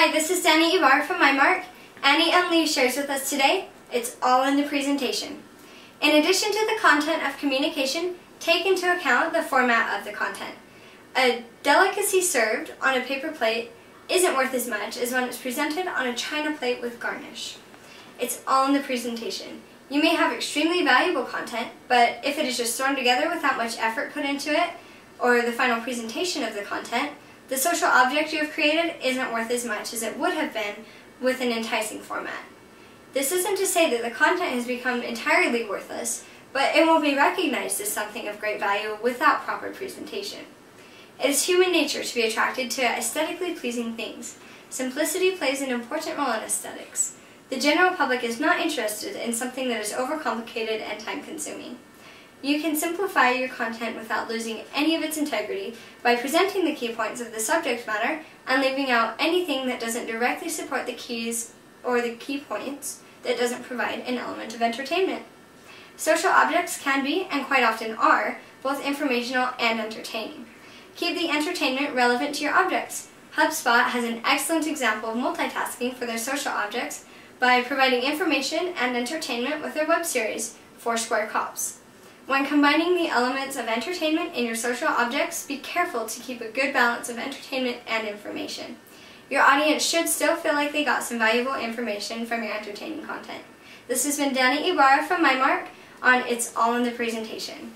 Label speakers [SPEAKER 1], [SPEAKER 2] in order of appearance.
[SPEAKER 1] Hi, this is Danny Ibar from MyMark. Annie and Lee shares with us today, It's All in the Presentation. In addition to the content of communication, take into account the format of the content. A delicacy served on a paper plate isn't worth as much as when it's presented on a china plate with garnish. It's all in the presentation. You may have extremely valuable content, but if it is just thrown together without much effort put into it, or the final presentation of the content, the social object you have created isn't worth as much as it would have been with an enticing format. This isn't to say that the content has become entirely worthless, but it will be recognized as something of great value without proper presentation. It is human nature to be attracted to aesthetically pleasing things. Simplicity plays an important role in aesthetics. The general public is not interested in something that is overcomplicated and time-consuming. You can simplify your content without losing any of its integrity by presenting the key points of the subject matter and leaving out anything that doesn't directly support the keys or the key points that doesn't provide an element of entertainment. Social objects can be, and quite often are, both informational and entertaining. Keep the entertainment relevant to your objects. HubSpot has an excellent example of multitasking for their social objects by providing information and entertainment with their web series, Foursquare Cops. When combining the elements of entertainment in your social objects, be careful to keep a good balance of entertainment and information. Your audience should still feel like they got some valuable information from your entertaining content. This has been Danny Ibarra from MyMark on It's All in the Presentation.